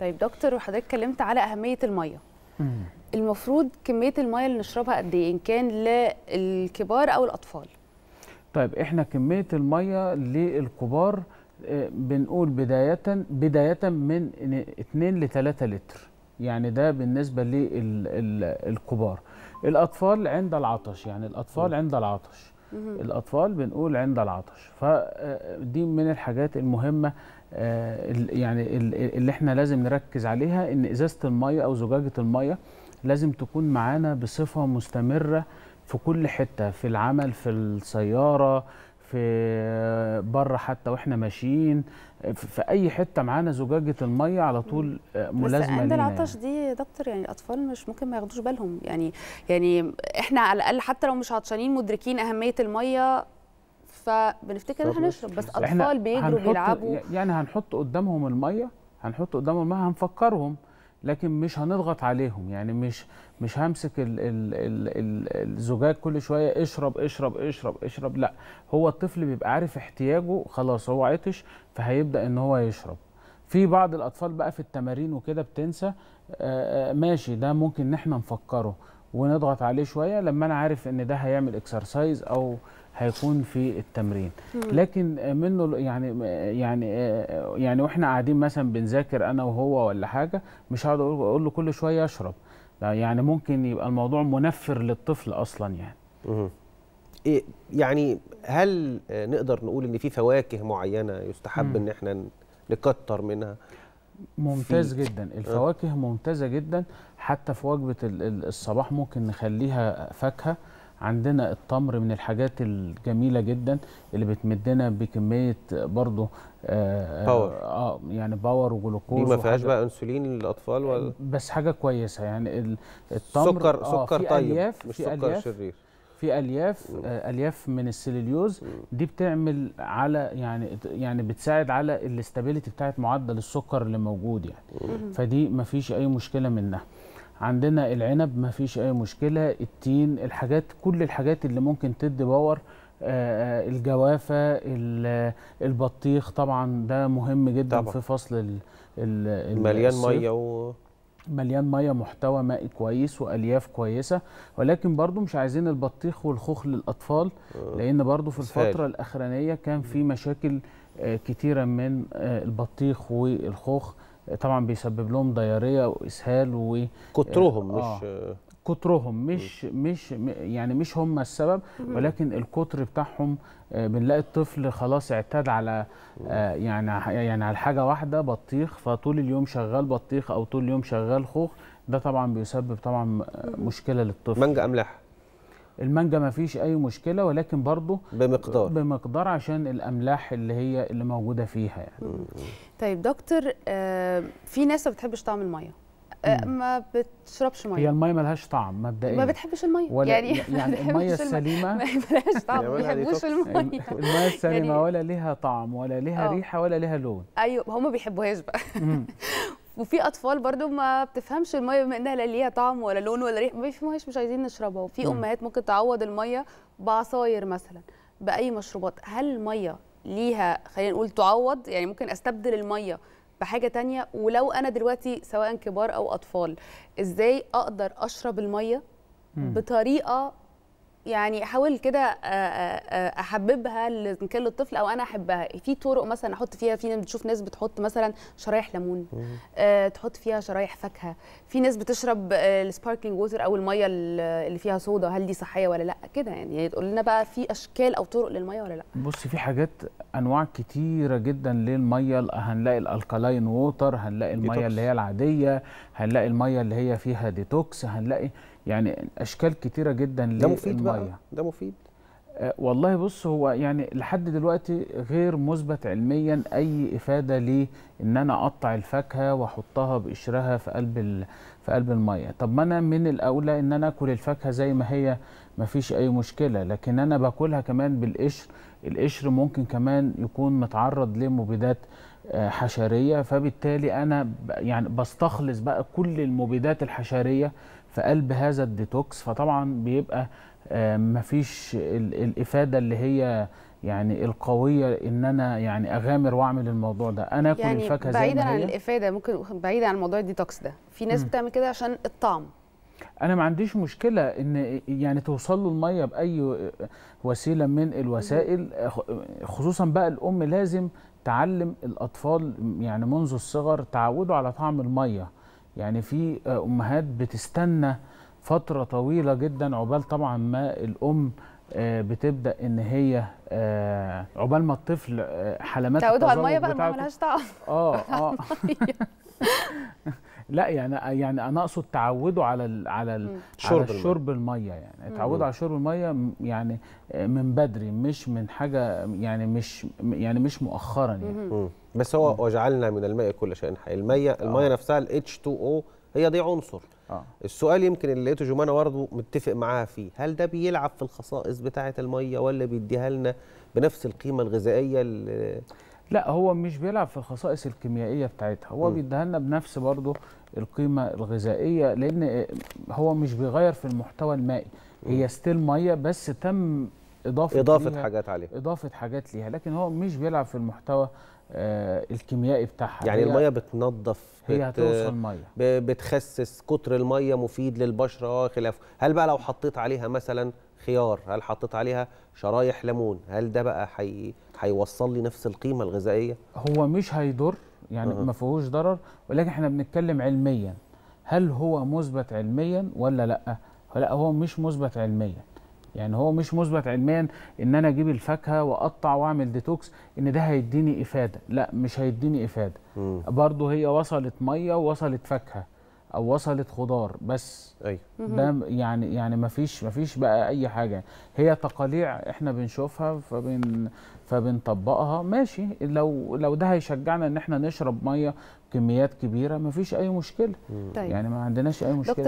طيب دكتور وحضرتك اتكلمت على أهمية المية. المفروض كمية المية اللي نشربها قد إيه؟ إن كان للكبار أو الأطفال. طيب إحنا كمية المية للكبار آه، بنقول بداية بداية من 2 ل 3 لتر. يعني ده بالنسبة للكبار الأطفال عند العطش يعني الأطفال عند العطش. الأطفال بنقول عند العطش. فدي من الحاجات المهمة آه، يعني ال- اللي إحنا لازم نركز عليها إن إزازة المية أو زجاجة المية لازم تكون معانا بصفة مستمرة في كل حتة في العمل في السيارة في بره حتى وإحنا ماشيين في أي حتة معانا زجاجة المية على طول آه، بس ملازمة عند لينا العطش دي يا دكتور يعني الأطفال مش ممكن ما ياخدوش بالهم. يعني يعني إحنا على الأقل حتى لو مش عطشانين مدركين أهمية المية فبنفتكر إن إحنا نشرب. بس أطفال بيجروا بيلعبوا. يعني هنحط قدامهم المية هنحط قدامهم المية هنفكرهم. لكن مش هنضغط عليهم. يعني مش مش همسك ال ال ال ال الزجاج كل شوية اشرب اشرب اشرب اشرب. لا هو الطفل بيبقى عارف احتياجه خلاص هو عطش فهيبدأ إن هو يشرب. في بعض الأطفال بقى في التمارين وكده بتنسى آه، آه، ماشي ده ممكن إن إحنا نفكره ونضغط عليه شوية لما أنا عارف إن ده هيعمل اكسرسايز أو هيكون في التمرين لكن منه يعني يعني يعني وإحنا قاعدين مثلا بنذاكر أنا وهو ولا حاجة مش هقعد أقول أقول له كل شوية اشرب يعني ممكن يبقى الموضوع منفر للطفل أصلا يعني. إيه يعني هل آه، نقدر نقول إن في فواكه معينة يستحب مم. إن إحنا نكتر منها. ممتاز جدا. الفواكه ممتازة جدا. حتى في وجبة ال- ال- الصباح ممكن نخليها فاكهة. عندنا التمر من الحاجات الجميلة جدا اللي بتمدنا بكمية برضه آه power. آه يعني power وجلوكوز دي ما فيهاش بقى انسولين للأطفال ولا؟ بس حاجة كويسة يعني ال- التمر سكر آه، سكر طيب مش سكر شرير. في ألياف آه، ألياف من السليليوز دي بتعمل على يعني يعني بتساعد على ال stability بتاعت معدل السكر اللي موجود يعني. فدي ما فيش أي مشكلة منها. عندنا العنب ما فيش أي مشكلة التين الحاجات كل الحاجات اللي ممكن تدي باور آه، آه، الجوافة ال- البطيخ طبعا ده مهم جدا طبعا. في فصل ال ال- مليان. مية و... مليان مية محتوى مائي كويس وألياف كويسة ولكن برضو مش عايزين البطيخ والخوخ للأطفال لأن برضو في. الفترة الأخرانية كان في مشاكل آه، كتيرة من آه، البطيخ والخوخ آه، طبعا بيسبب لهم ضياريه وإسهال و كترهم آه. مش آه، كترهم مش مش يعني مش هم السبب ولكن الكتر بتاعهم آه، بنلاقي الطفل خلاص اعتاد على آه، يعني يعني على حاجة واحدة بطيخ فطول اليوم شغال بطيخ أو طول اليوم شغال خوخ. ده طبعا بيسبب طبعا آه، مشكلة للطفل. مانجا أملاح. المانجا ما فيش أي مشكلة ولكن برضه بمقدار. بمقدار عشان الأملاح اللي هي اللي موجودة فيها يعني. طيب دكتور في ناس ما بتحبش طعم المية. ما بتشربش هي ميه المية ملهاش طعم مبدئيا. ما بتحبش المية. ولا يعني يعني, يعني المية الم- السليمة؟ ما بلاش طعم ما بيحبوش. المية. المية السليمة يعني- ولا ليها طعم ولا ليها آه. ريحة ولا ليها لون. أيوه هم ما بيحبوهاش بقى. وفي أطفال برضو ما بتفهمش المية بما إنها لا ليها طعم ولا لون ولا ريحة ما بيفهموهاش مش عايزين نشربها. وفي أمهات ممكن تعوض المية بعصاير مثلا بأي مشروبات. هل المية ليها خلينا نقول تعوض؟ يعني ممكن أستبدل المية بحاجة تانية ولو أنا دلوقتي سواء كبار أو أطفال إزاي أقدر أشرب المية بطريقة يعني أحاول كده آه، آه، آه، أحببها إن كان للطفل أو أنا أحبها. في طرق مثلا أحط فيها في ناس بتشوف ناس بتحط مثلا شرايح ليمون آه، تحط فيها شرايح فاكهة. في ناس بتشرب ال sparkling water أو المية ال- اللي فيها صودا. هل دي صحية ولا لأ؟ كده يعني. يعني تقول لنا بقى في أشكال أو طرق للمية ولا لأ؟ بص في حاجات أنواع كتيرة جدا للمية. هنلاقي ال alkaline water هنلاقي المية. اللي هي العادية هنلاقي المية اللي هي فيها ديتوكس هنلاقي يعني أشكال كتيرة جدا ده مفيد بقى ده مفيد. آه، والله بص هو يعني لحد دلوقتي غير مثبت علميا أي إفادة ليه إن أنا أقطع الفاكهة وأحطها بقشرها في قلب في قلب المية. طب ما أنا من الأولى إن أنا آكل الفاكهة زي ما هي ما فيش أي مشكلة لكن أنا باكلها كمان بالقشر. القشر ممكن كمان يكون متعرض لمبيدات آه، حشرية فبالتالي أنا يعني بستخلص بقى كل المبيدات الحشرية في قلب هذا الديتوكس فطبعا بيبقى آه، مفيش ال- الإفادة اللي هي يعني القوية إن أنا يعني أغامر وأعمل الموضوع ده. أنا أكل يعني الفاكهة زي بعيدا ما عن هي؟ الإفادة ممكن بعيدا عن موضوع الديتوكس ده. في ناس مم. بتعمل كده عشان الطعم. أنا ما عنديش مشكلة إن يعني توصل له المية بأي وسيلة من الوسائل. خصوصا بقى الأم لازم تعلم الأطفال يعني منذ الصغر تعودوا على طعم المية. يعني في أمهات بتستنى فترة طويلة جدا عقبال طبعا ما الأم آه، بتبدأ إن هي آه، عقبال ما الطفل آه، حلمات تعودوا على المية بقى ما ملهاش طعم. آه آه. لا يعني يعني أنا أقصد تعودوا على ال على ال شرب على المية. شرب المية يعني. اتعودوا على شرب المية يعني من بدري مش من حاجة يعني مش يعني مش مؤخرا يعني. بس هو وجعلنا من الماء كل شيء حي. الميه المية نفسها ال H2O هي دي عنصر. آه. السؤال يمكن اللي لقيته جمانة برضه متفق معاها فيه. هل ده بيلعب في الخصائص بتاعة المية ولا بيديها لنا بنفس القيمة الغذائية اللي لا هو مش بيلعب في الخصائص الكيميائية بتاعتها. هو. بيديها لنا بنفس برضه القيمة الغذائية لأن هو مش بيغير في المحتوى المائي. هي ستيل مية بس تم إضافة إضافة حاجات عليه إضافة حاجات ليها لكن هو مش بيلعب في المحتوى آه الكيميائي بتاعها. يعني المية بتنظف هي بت- هتوصل مية. بتخسس كتر المية مفيد للبشره وخلافه هل بقى لو حطيت عليها مثلا خيار هل حطيت عليها شرايح ليمون هل ده بقى حي... هيوصل لي نفس القيمة الغذائية؟ هو مش هيضر يعني أها. ما فيهوش ضرر ولكن إحنا بنتكلم علميا. هل هو مثبت علميا ولا لأ؟ لا هو مش مثبت علميا. يعني هو مش مثبت علميا إن أنا أجيب الفاكهة وأقطع وأعمل ديتوكس إن ده هيديني إفادة. لا مش هيديني إفادة. مم. برضه هي وصلت مية ووصلت فاكهة أو وصلت خضار بس. أيوه. ده يعني يعني ما فيش ما فيش بقى أي حاجة. هي تقاليع إحنا بنشوفها فبن فبنطبقها. ماشي. لو لو ده هيشجعنا إن إحنا نشرب مية كميات كبيرة ما فيش أي مشكلة. طيب. يعني ما عندناش أي مشكلة.